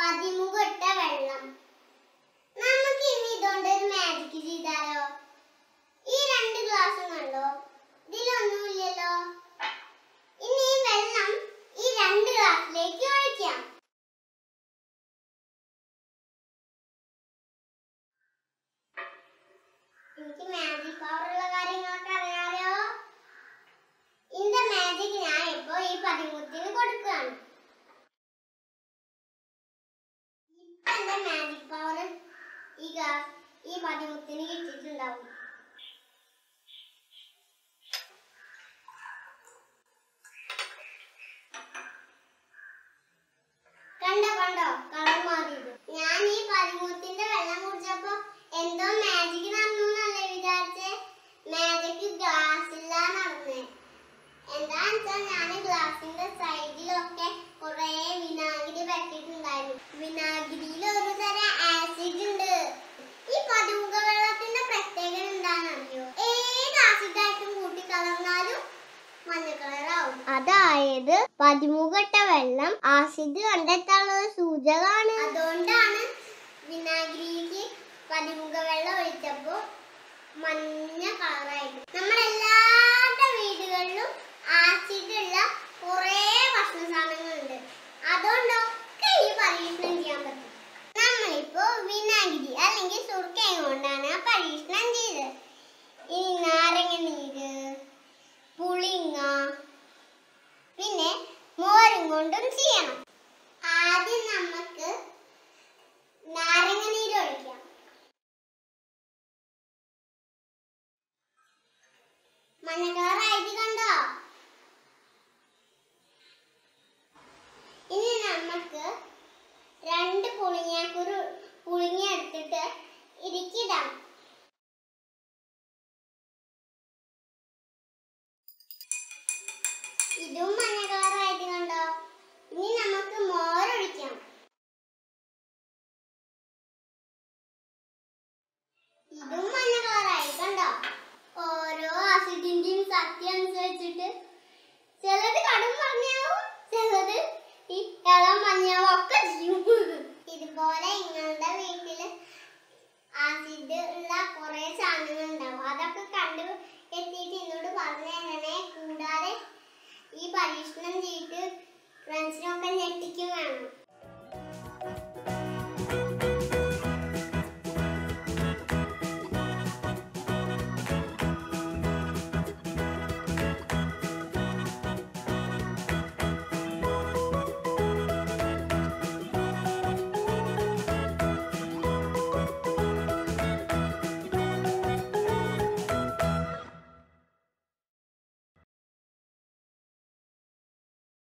പതിമുഖട്ട വെള്ളം. ഗ്ലാസ് ഈ പതിമുത്തിന് കിട്ടിയിട്ടുണ്ടാവും. കണ്ടോ കണ്ടോ? കളർ മാറിയത്. ഞാൻ ഈ പതിമൂത്തിന്റെ വെള്ളം കുടിച്ചപ്പോ എന്തോ മാജിക് നടന്നു എന്നല്ലേ വിചാരിച്ചേ മാജിക് ഗ്ലാസ്സില്ല നടന്നേ. എന്താന്ന് വെച്ചാൽ ഞാൻ ഗ്ലാസിന്റെ സൈഡിലൊക്കെ കുറെ വിനാഗിരി പറ്റിയിട്ടുണ്ടായിരുന്നു വിനാഗിരിയിൽ അതായത് പതിമുഖട്ട വെള്ളം ആസിഡ് കണ്ടെത്താനുള്ള സൂചകമാണ്. അതുകൊണ്ടാണ് വിനാഗിരിക്ക് പതിമുഖ വെള്ളം ഒഴിച്ചപ്പോ മഞ്ഞ കളറായിട്ട് നമ്മുടെ എല്ലാവരുടെ വീടുകളിലും ആസിഡ് ഉള്ള കുറേ ഭക്ഷണ സാധനങ്ങളുണ്ട്. അതുകൊണ്ടൊക്കെ ഈ പരീക്ഷണം ചെയ്യാൻ പറ്റും. നമ്മളിപ്പോ വിനാഗിരി അല്ലെങ്കിൽ സുർക്കയും കൊണ്ടാണ് ആ പരീക്ഷണം ചെയ്തത്. ഇനി പുളിങ്ങ പിന്നെ മോരും കൊണ്ടും ചെയ്യണം. ആദ്യം നമുക്ക് നാരങ്ങ നീര് ഒഴിക്കാം. മഞ്ഞക്കളറായിട്ട് കണ്ടോ? ഇനി നമുക്ക് രണ്ട് പുളിങ്ങാക്കുരു പുളിങ്ങ എടുത്തിട്ട് ഇരിക്കിടാം ഇതും മഞ്ഞ കളറായത് കണ്ടോ ഇനി നമുക്ക് മോരൊഴിക്കാം ഇതും മഞ്ഞ കളറായി കണ്ടോ? ഓരോ ആസിഡിന്റെയും സത്യം അനുസരിച്ചിട്ട് ഫ്രണ്ട്സിനൊക്കെ ഞെട്ടിക്കുകയാണ്.